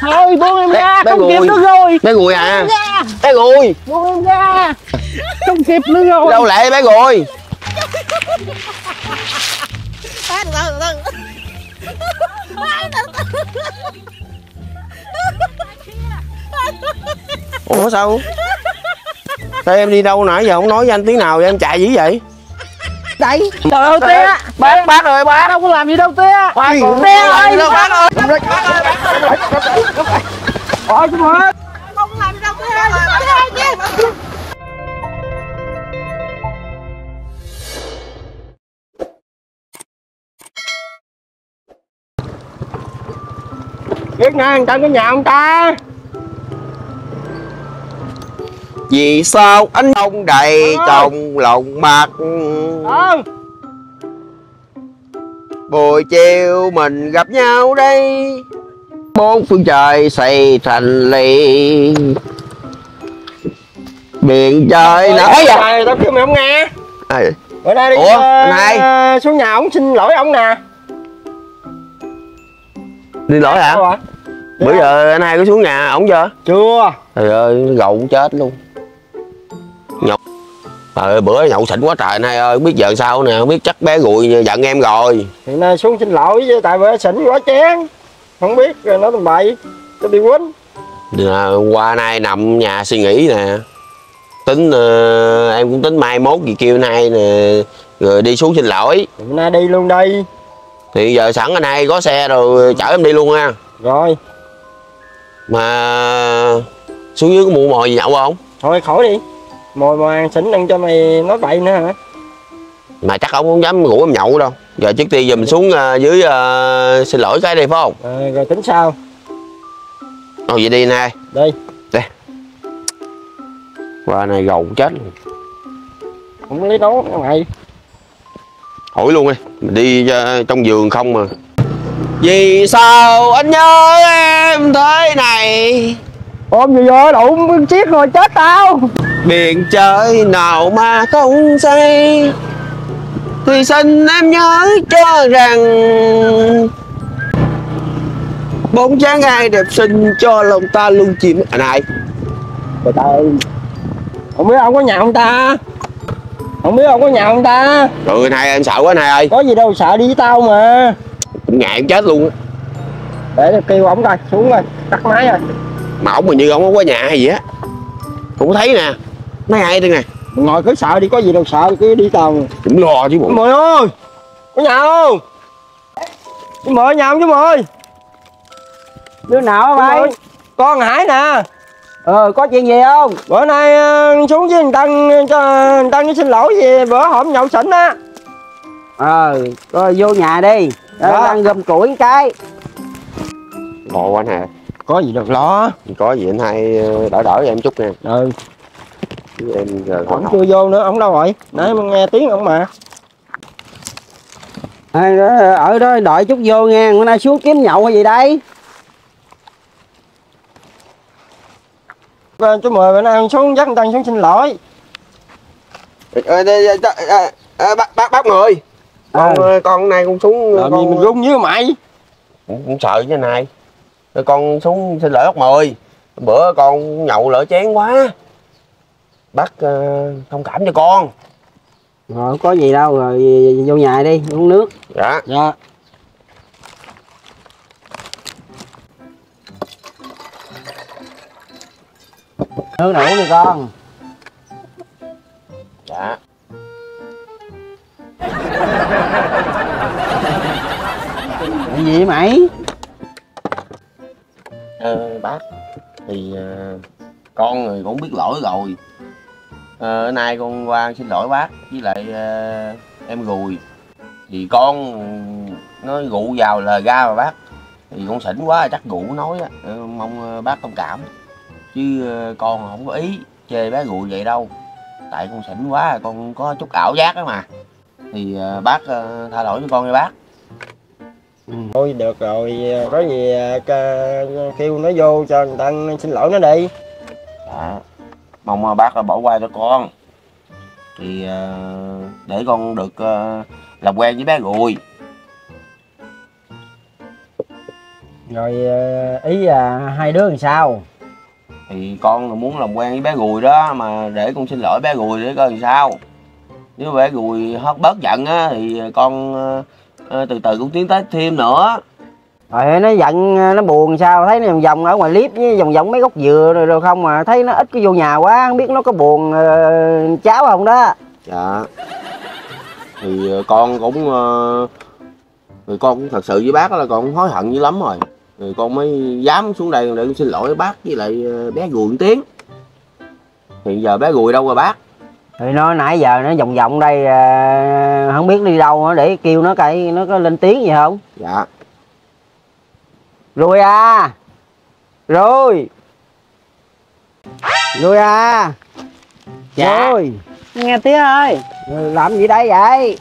thôi buông em ra bé không kịp Gùi. nữa rồi. Bé gùi à? bé gùi buông em ra. Không kịp nữa rồi. Đâu lẹ bé gùi ủa sao? Sao em đi đâu nãy giờ không nói với anh tiếng nào vậy? Em chạy dữ vậy? Đây trời ơi tía bác bác ơi bác. Đâu có làm gì đâu tía bác còn tía ơi đâu bác ơi ôi chú ơi biết nè trong cái nhà ông ta. Vì sao anh không đầy trong lòng mặt ờ buổi chiều mình gặp nhau đây bốn phương trời xây thành ly biển trời dạ này tao kêu mày không nghe. Ai? bữa nay đi Ủa, ờ, anh hai? xuống nhà ông xin lỗi ông nè. Đi lỗi hả? Ủa? bữa giờ anh hai có xuống nhà ổng chưa? Chưa. Trời ơi cũng chết luôn. Nhậu trời ơi bữa nhậu xỉn quá trời anh hai ơi không biết giờ sao nè không biết chắc bé gùi giận em rồi. Thì nay xuống xin lỗi chứ tại bữa xỉn quá chén không biết rồi nói tầm bậy tôi bị quýnh. Nè, qua nay nằm nhà suy nghĩ nè. Tính ờ, em cũng tính mai mốt gì kêu hai nè rồi đi xuống xin lỗi. Bữa nay đi luôn đây thì giờ sẵn anh hai có xe rồi chở em đi luôn ha. Rồi. Mà xuống dưới có mua mồi gì nhậu không? Thôi khỏi đi. Mồi mà ăn xỉn ăn cho mày nói bậy nữa hả? Mà chắc ông không dám rủ em nhậu đâu giờ trước tiên giờ mình xuống ờ, dưới ờ, xin lỗi cái đi phải không? À, rồi tính sao? Thôi vậy đi nè. Đi. Qua này gầu chết luôn. Không lấy nấu mày. Hỏi luôn đi. Mình đi ờ, trong giường không mà. Vì sao anh nhớ em thế này? Ôm vừa vô đụng chiếc rồi chết tao. Biển trời nào mà không say thì xin em nhớ cho rằng bóng dáng ai đẹp xinh cho lòng ta luôn chìm. Anh hai trời ơi. Không biết ông có nhà ông ta? Không biết ông có nhà ông ta? Rồi anh hai em sợ quá anh hai ơi. Có gì đâu sợ đi với tao mà. Cũng ngại em chết luôn á. Để tôi kêu ổng coi xuống coi tắt máy rồi. Mà ổng hình như ổng không có nhà hay gì á. Cũng thấy nè. Mấy ai đây nè ngồi cứ sợ đi có gì đâu sợ cứ đi tàu. Cũng lo chứ bộ. Mười ơi có nhà không? Chú mười nhà không chú mười? Đứa nào hả mày? con hải nè. Ờ có chuyện gì không? Bữa nay ờ, xuống với thằng tân cho thằng tân xin lỗi gì bữa hổm nhậu xỉn á. Ờ coi vô nhà đi. Dạ. Ờ, đang gom củi cái. Quá anh hai có gì đâu lo. Có gì anh hai ờ, đỡ đỡ em chút nha. Ừ chứ em giờ ổng chưa vô nữa ổng đâu rồi? Nãy mà nghe tiếng ổng mà. Ờ, đó, ở đó đợi chút vô nghe bữa nay xuống kiếm nhậu hay gì đây? Ờ, chú mười bữa nay xuống dắt tân xuống xin lỗi. Bác bác bác người con Ờ. ờ, con này con xuống làm con gì mình run với mày? Cũng, sợ chứ này. Rồi con xuống xin lỗi bác mười. Bữa con nhậu lỡ chén quá bác ờ, thông cảm cho con. Rồi không có gì đâu rồi vô nhà đi uống nước. Dạ. Dạ. Nước uống đi con. Dạ. Chuyện gì vậy mày? Ờ, bác thì ờ, con người cũng biết lỗi rồi ờ, nay con qua xin lỗi bác với lại ờ, em gùi. Thì con nó gụ vào lời ga mà bác. Thì con xỉn quá chắc gụ nói á. Ờ, mong ờ, bác thông cảm. Chứ con không có ý chê bé gùi vậy đâu. Tại con xỉn quá con có chút ảo giác đó mà. Thì bác tha lỗi cho con nha bác. Thôi được rồi. Có gì kêu nó vô cho thằng tân xin lỗi nó đi. Dạ. Mong ờ, bác bỏ qua cho con. Thì ờ, để con được ờ, làm quen với bé rồi ờ, ý là hai đứa làm sao? Thì con là muốn làm quen với bé gùi đó mà để con xin lỗi bé gùi để coi làm sao. Nếu bé gùi hết bớt giận á thì con từ từ cũng tiến tới thêm nữa rồi nó giận nó buồn sao thấy nó vòng vòng ở ngoài clip với vòng vòng mấy gốc dừa rồi, rồi không mà thấy nó ít cái vô nhà quá không biết nó có buồn ờ, cháu không đó. Dạ. Thì ờ, con cũng ờ, thì con cũng thật sự với bác là con cũng hối hận dữ lắm rồi. Rồi con mới dám xuống đây để con xin lỗi bác với lại bé gùi tiếng. Hiện giờ bé gùi đâu rồi bác? Thì nó nãy giờ nó vòng vòng đây ờ, không biết đi đâu để kêu nó coi nó có lên tiếng gì không? Dạ rồi à. Rồi. Rồi à. Dạ. rồi. Nghe tía ơi. Ừ, làm gì đây vậy?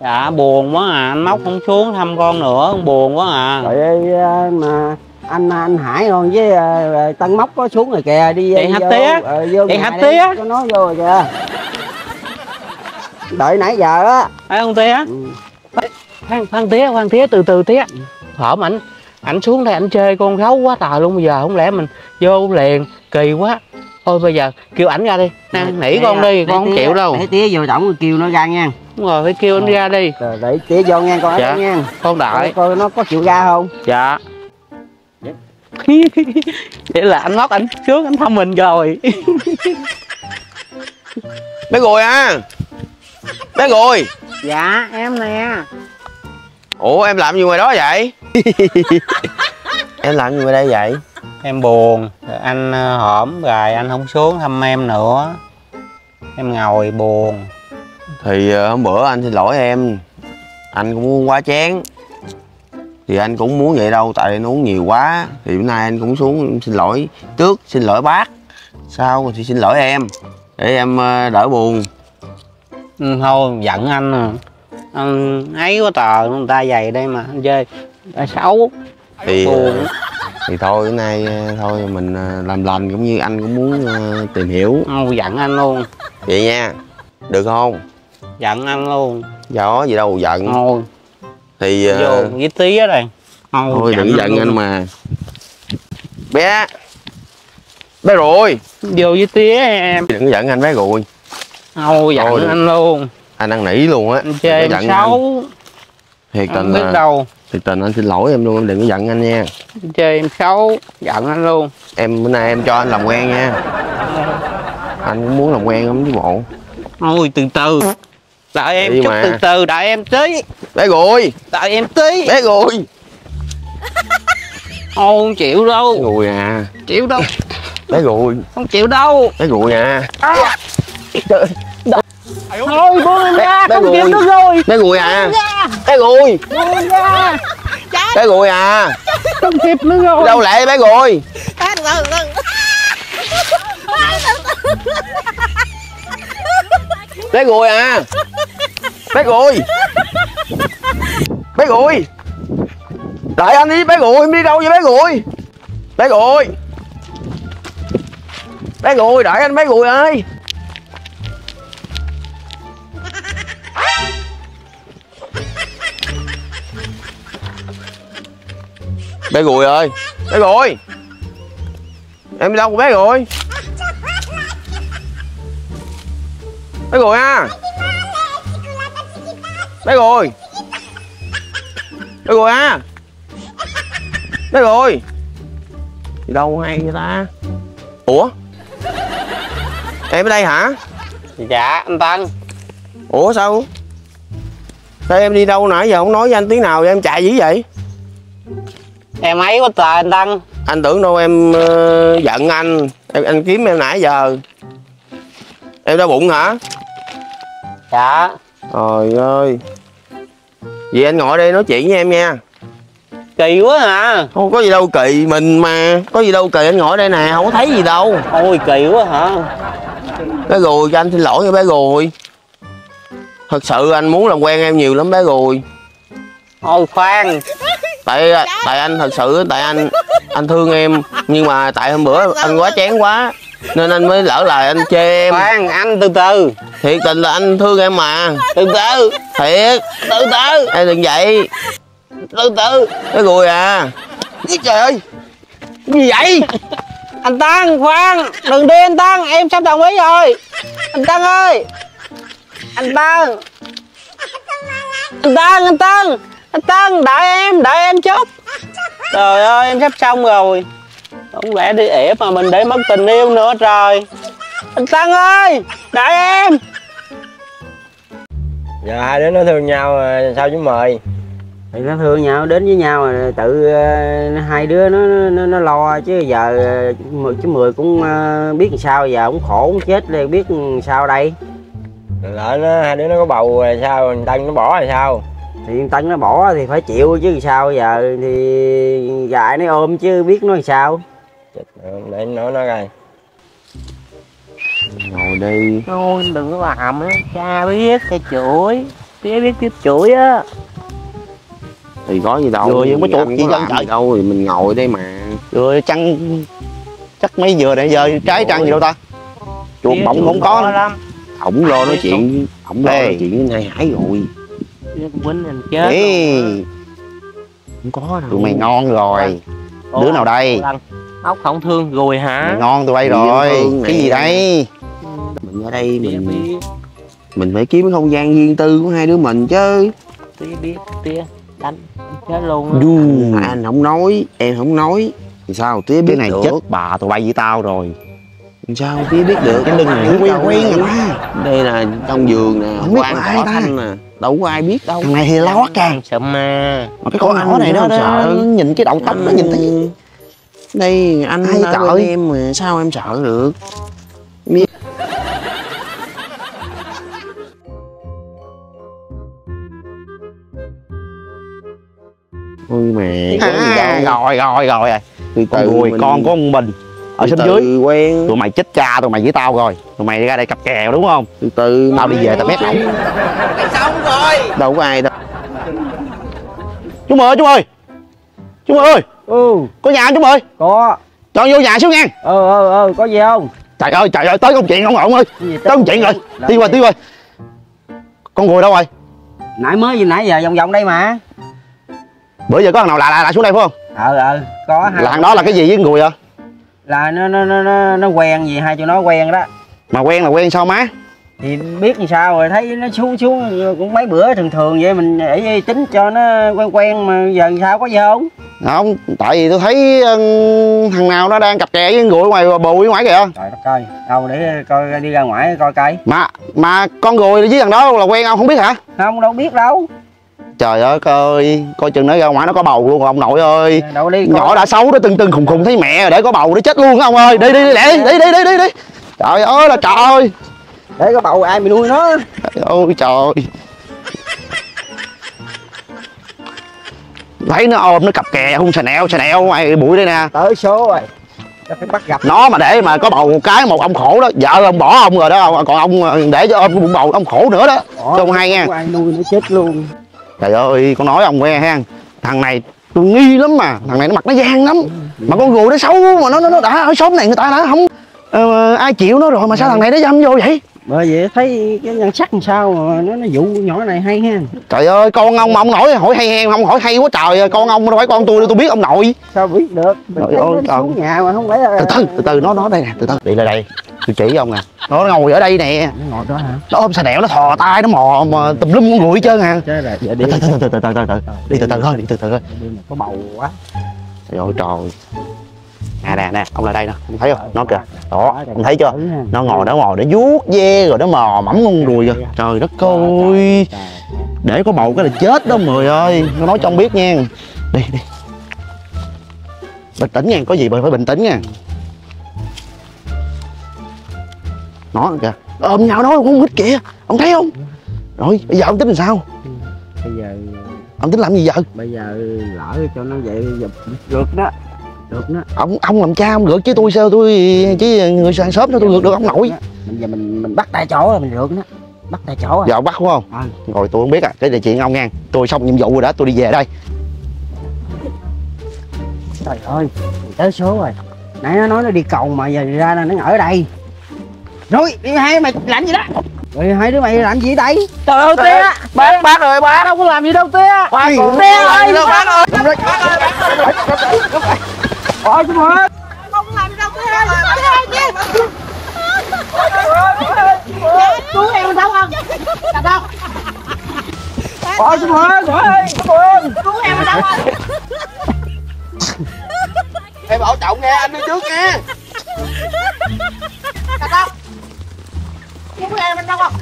Dạ buồn quá à. Anh móc không xuống thăm con nữa buồn quá à. Trời ơi ờ, mà anh anh Hải rồi với ờ, Tân Móc có xuống rồi kìa đi Chị vô, tía? ờ, vô Chị đi, tía? có nói vô rồi kìa. Đợi nãy giờ á. Thấy không tía. Ừ. khoan khoan tía khoan tía từ từ tía. Hổm ảnh ảnh xuống đây ảnh chơi con gấu quá trời luôn bây giờ không lẽ mình vô liền kỳ quá. Thôi bây giờ kêu ảnh ra đi. Nè nỉ con đi con không chịu đâu. để tía vô tổng kêu nó ra nha. Đúng rồi phải kêu anh ra đi. Rồi để tía vô nha con Dạ. nha. con đợi coi nó có chịu ra không? Dạ. Vậy là anh móc ảnh trước anh thăm mình rồi. Bé gùi à? Bé gùi dạ em nè. Ủa em làm gì ngoài đó vậy em làm gì ngoài đây vậy? Em buồn Rồi anh ờ, hổm rồi anh không xuống thăm em nữa. Em ngồi buồn. Thì ờ, hôm bữa anh xin lỗi em. Anh cũng uống quá chén thì anh cũng muốn vậy đâu tại anh uống nhiều quá. Thì bữa nay anh cũng xuống xin lỗi trước xin lỗi bác. Sau thì xin lỗi em để em ờ, đỡ buồn. Ừ, thôi giận anh à. Anh ấy quá tờ người ta dày đây mà. Anh chơi ta xấu. Thì buồn thì thôi bữa nay ờ, thôi mình ờ, làm lành cũng như anh cũng muốn ờ, tìm hiểu. Không giận anh luôn. Vậy nha. Được không? Giận anh luôn. Gió gì đâu giận. Thôi thì vô với tía đây. Thôi đừng giận luôn. anh mà. Bé. Bé rồi. Vô với tía em. Đừng giận anh bé rồi. Thôi giận Thôi. anh luôn. Anh ăn nỉ luôn á. Anh em giận anh. xấu. thiệt tình biết là đâu thiệt tình anh xin lỗi em luôn em đừng có giận anh nha. Chơi em xấu giận anh luôn. Em bữa nay em cho anh làm quen nha. Anh cũng muốn làm quen lắm chứ bộ. Thôi từ từ. Đợi em chút mà. từ từ đợi em tí. Bé rồi đợi em tí. Bé rồi không chịu đâu. Rồi à. Chịu đâu. Bé rồi không chịu đâu. Bé rồi à thôi buông em ra bé không chịu nữa rồi. Bé rồi à? Bé rồi bé rồi à? Không kịp nữa rồi. Đâu lại bé rồi bé rồi à? Bé rồi bé rồi đợi anh đi bé em đi đâu vậy bé rồi bé rồi bé rồi đợi anh bé rồi ơi bé rồi ơi. Bé rồi em đi đâu rồi bé rồi bé rồi à bé rồi bé rồi à bé rồi đi đâu hay vậy ta? Ủa? Em ở đây hả? Dạ anh tân. Ủa sao? Sao em đi đâu nãy giờ không nói với anh tiếng nào vậy? Em chạy dữ vậy em ấy quá trời anh tân anh tưởng đâu em ờ, giận anh. Em anh kiếm em nãy giờ. Em đau bụng hả? Dạ. Trời ơi. Vậy anh ngồi đây nói chuyện với em nha. Kỳ quá hả? Không có gì đâu kỳ mình mà. Có gì đâu kỳ anh ngồi đây nè không có thấy gì đâu. Ôi kỳ quá hả? Bé gùi cho anh xin lỗi nha bé gùi. Thật sự anh muốn làm quen em nhiều lắm bé gùi. Thôi khoan tại tại anh thật sự tại anh anh thương em. Nhưng mà tại hôm bữa anh quá chén quá nên anh mới lỡ lời anh chê em. Khoan anh từ từ. Thiệt tình là anh thương em mà. Từ từ. Thiệt. Từ từ. Em đừng vậy. Từ từ. Bé gùi à. Trời ơi. Cái gì vậy? Anh Tăng khoan. Đừng đi anh Tăng. Em sắp đồng ý rồi. Anh Tăng ơi. Anh Tăng. Anh Tăng anh Tăng anh Tăng đợi em đợi em chút. Trời ơi em sắp xong rồi. Không lẽ đi ỉa mà mình để mất tình yêu nữa trời. Anh Tăng ơi đợi em. Giờ hai đứa nó thương nhau rồi, sao chú mời? Thì nó thương nhau đến với nhau rồi tự ờ, hai đứa nó nó, nó lo chứ giờ ờ, mười- chú mười cũng ờ, biết làm sao giờ cũng khổ cũng chết đây biết làm sao đây? Lỡ nó hai đứa nó có bầu rồi sao thằng tân nó bỏ rồi sao thì thằng tân nó bỏ thì phải chịu chứ sao giờ thì gại nó ôm chứ biết nó làm sao. Chết, để nó nói coi ngồi đi. Thôi đừng có làm á cha biết cha chửi. Tía biết tiếp chửi á. Thì có gì đâu. Vừa với mấy chuột chỉ có dân trời. gì đâu thì mình ngồi đây mà. Rồi chăng chắc mấy giờ để giờ trái trăng gì đâu ta? Chuột chuột không có. lắm. ổng lo nói chuyện ổng lo nói chuyện với ngay hải rồi quýnh anh chết Ê, không có đâu. Tụi mày ngon rồi. Đứa nào đây? Ốc không thương rồi hả? Mày ngon tụi bay rồi. cái gì đây? Mình ở đây mình mình phải kiếm cái không gian riêng tư của hai đứa mình chứ. Tía biết tía đánh chết luôn Du. anh không nói em không nói. Thì sao? Tía biết cái này được. chết bà tụi bay với tao rồi sao tía biết được? Cái lưng này Quen quen rồi ta đây là trong giường nè Không biết quan là ai cỏ ta. thanh nè. Đâu có ai biết đâu. Thằng này thì lót ra sợ ma. Mà cái con nhỏ này nó, nó nhìn cái đầu tóc nó nhìn thấy. Đây anh Ai ở trời? bên em mà sao em sợ được? Ôi mẹ. Có à, rồi rồi rồi. Rồi con mình- con của ông bình ở sân dưới. quen. Tụi mày chết cha tụi mày với tao rồi. Tụi mày ra đây cặp kèo đúng không? Từ từ tao đi về tao mét ổng đâu có ai đâu. Chú mời chú ơi chú mời ơi. Ừ. Có nhà không chú ơi có. Cho vô nhà xíu nha ờ ờ ờ có gì không? Trời ơi trời ơi tới công chuyện ông ổng ơi tới công chuyện rồi. tiêu rồi tiêu rồi con gùi đâu rồi? Nãy mới gì nãy giờ vòng vòng đây mà. Bữa giờ có thằng nào lạ lạ lạ xuống đây phải không? Ờ ờ có hai là thằng đó là cái gì với con gùi à là nó nó nó nó, quen gì hai tụi nó quen đó. Mà quen là quen sao má? Thì biết làm sao rồi thấy nó xuống xuống cũng mấy bữa thường thường vậy mình để tính cho nó quen quen mà giờ sao có gì không? Không tại vì tôi thấy thằng nào nó đang cặp kè với gùi ngoài bùi ngoài kìa. Trời đất ơi đâu để coi đi ra ngoài coi cây mà mà con gùi với thằng đó là quen ông không biết hả? Không đâu biết đâu trời ơi coi coi chừng nó ra ngoài nó có bầu luôn ông nội ơi. Đâu đi nhỏ đã xấu nó tưng tưng khùng khùng thấy mẹ rồi để có bầu nó chết luôn ông ơi. Đi đi đi lẹ đi đi đi đi đi. Trời ơi là trời ơi. Để có bầu ai mà nuôi nó. Ơi trời. Thấy nó ôm nó cặp kè không xà nẹo xà nẹo ngoài bụi đây nè. Tới số rồi. Phải bắt gặp. Nó mà để mà có bầu một cái một ông khổ đó vợ ông bỏ ông rồi đó còn ông để cho ôm cái bụng bầu ông khổ nữa đó. Không hay nha. nuôi nó chết luôn trời ơi con nói ông nghe ha thằng này tôi nghi lắm mà. Thằng này nó mặt nó gian lắm. Mà con gù nó xấu mà nó nó, nó đã ở xóm này người ta đã không uh, ai chịu nó rồi mà sao thằng này nó dâm vô vậy? Bởi vậy thấy cái nhan sắc làm sao mà nó nó dụ nhỏ này hay ha. Trời ơi con ông mà ông nói hỏi hay hay không hỏi hay quá trời con ông đâu phải con tôi tôi biết ông nội. Sao biết được? Mình Trời ơi, xuống nhà mà không là từ từ từ từ nó nó đây nè từ từ. Đi lại đây tôi chỉ ông nè. Nó ngồi ở đây nè. Nó ngồi đó hả? Nó ôm xà đẹo nó thò tay nó mò mà tùm lum con người trơn à. Đi. Từ từ từ từ từ từ từ đi từ từ thôi đi từ từ thôi. Có bầu quá. Trời ơi trời nè nè nè ông lại đây nè ông thấy không? Nó kìa. Đó ông thấy chưa? nó ngồi nó ngồi nó vuốt ve rồi nó mò mẫm con đùi kìa. Trời đất ơi. để có bầu cái là chết đó mười ơi. Nó nói cho ông biết nha. Đi đi. Bình tĩnh nha có gì phải phải bình tĩnh nha. Nó kìa. Ôm nhau nói con nít kìa. Ông thấy không? Rồi bây giờ ông tính làm sao? Bây giờ ông tính làm gì giờ bây giờ lỡ cho nó vậy giờ được đó được đó. Ông ông làm cha ông gượt chứ tôi sao tôi chứ người hàng xóm sao tôi gượt được ông nội? Bây giờ mình mình bắt tay chỗ rồi mình được đó. Bắt tay chỗ rồi giờ ông bắt đúng không? Ừ. rồi tôi không biết à cái này chuyện ông nha. Tôi xong nhiệm vụ rồi đó tôi đi về đây. Trời ơi tới số rồi. Nãy nó nói nó đi cầu mà giờ ra là nó ở đây. Rồi đi hai mày làm gì đó? Rồi hai đứa mày làm gì đây? trời ơi tía bác bác ơi bác. Đâu có làm gì đâu tía Bác còn tía ơi đâu bác ơi Ôi chú Mười chú em đâu không đâu đâu Ôi chú Mười Ôi chú Mười chú em đâu không em bảo trọng nghe anh đi trước nha. Đâu chú em đâu không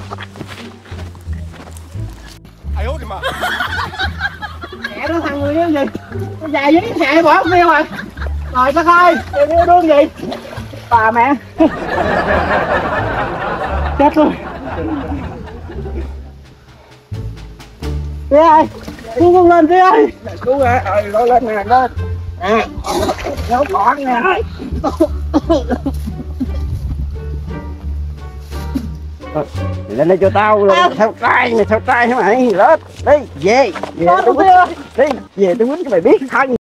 mẹ nó thằng người yêu gì nó dài với cái xe bỏ phiêu rồi rồi bác ơi em yêu đương gì? Bà mẹ. Chết rồi. Tía ơi cứu con lên tía ơi Chú ơi Ờ lôi lên nè lên. Nè Nó còn nè. Lên đây cho tao lên theo trai này theo trai hả mày? Lên đi về. Về tôi ơi đi về tôi quýnh cho mày biết thân